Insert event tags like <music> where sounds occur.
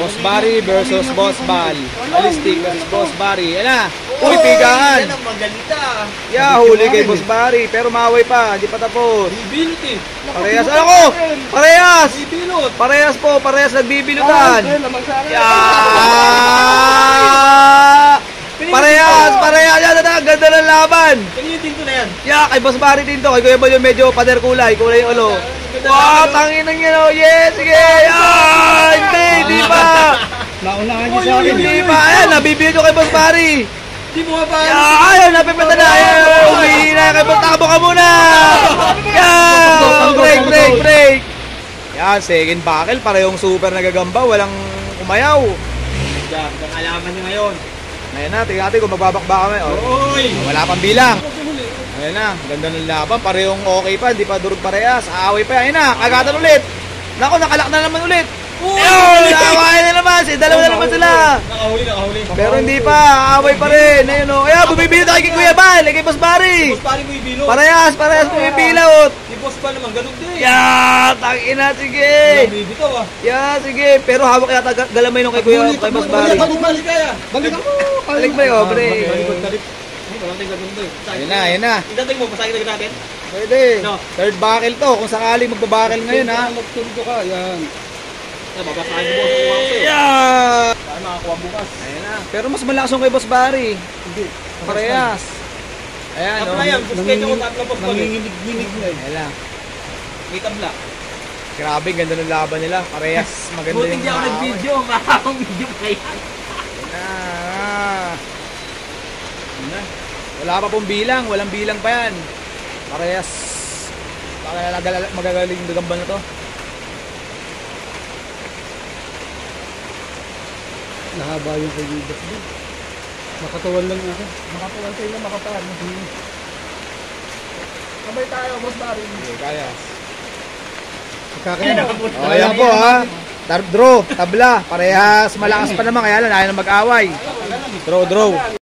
Boss Barry versus Boss Bal. Alistik versus Boss Barry. Yan na. Uy, pigaan. Yan ang magalita. Yeah, huli kay Boss Barry. Pero maway pa. Hindi pa tapos. Bibilot eh. Parehas. Ano ko? Parehas. Bibilot. Parehas po. Parehas nagbibilutan. Yeah! Parehas. Parehas. Yan na. Ganda ng laban. Kanino yung tinto na yan? Yeah, kay Boss Barry din to. Kay Kuya Bal yung medyo pader kulay. Kulay ulo. Wow, tangin ng yan. Oh. Yes, sige. Ah, hindi, hindi pa. Hindi. Ayan, nabibigyan ko kay Boss Barry. Di mo. Yeah, ayaw, napipita na. Ayaw, umihina kay Boss. Takbo ka muna. Yeah, break, break, break. Yan, second buckle. Parehong super nagagamba. Walang umayaw. Ang alaman niyo ngayon. Ayan na, tingnan natin kung magbabakba kami. Oh, Uy! wala pang bilang. Ayan na, ganda ng laban. Parehong okay pa, hindi pa durog parehas. Aaway pa yan. Ayan na, agatan ulit. Nako, nakalak na naman ulit. Ayun, naawayan na naman. Si dalawa na naman sila. Nakahuli, nakahuli. Pero hindi pa, aaway pa rin. Ayun o. Kaya bumibili tayo kay Kuya Bal, kay Boss Barry. Boss pare mo ibilot. Parehas, parehas bumibilot. Si boss pa naman, ganun din. Yeah, tangina, sige. Bibitaw ah. Yeah, sige. Pero hawak yata ga- galamay nung kay Kuya, kay Boss Barry. Balik kaya. Balik ako. Balik ba yun, pre? Balik, balik. Ayun na, ayun na. Idating mo, pasakin na natin. Pwede. No. Third buckle to. Kung sakaling magbabuckle ngayon, ha. Magtundo ka. Yan. Ay, babasahin mo boss. Kuha ko sa'yo. Yeah! Saan makakuha bukas? Ayun na. Pero mas malakas yung kay Boss Barry. Hindi. Parehas. Ayan, Tapos no? na yan, suspend ako tatlo boss pare. Nanginginig-ginig na eh. Ayan lang. May tabla. Grabe, ganda ng laban nila. Parehas. <laughs> Maganda Buti yung hindi ako nag-video. Makakang video pa yan. Ayan na. Ayan. Wala pa pong bilang. Walang bilang pa yan. Parehas. Baka magagaling gagamba na to. Nahaba yung kay Judas din. Nakatawan lang ako. Nakatawan kayo na makataan. Sabay tayo, Boss Barry. Okay, kaya. Pagkakaya. Oh, ayan po ha. Tar draw, tabla. Parehas malakas pa naman kaya lang ayaw na mag-away. Draw, draw.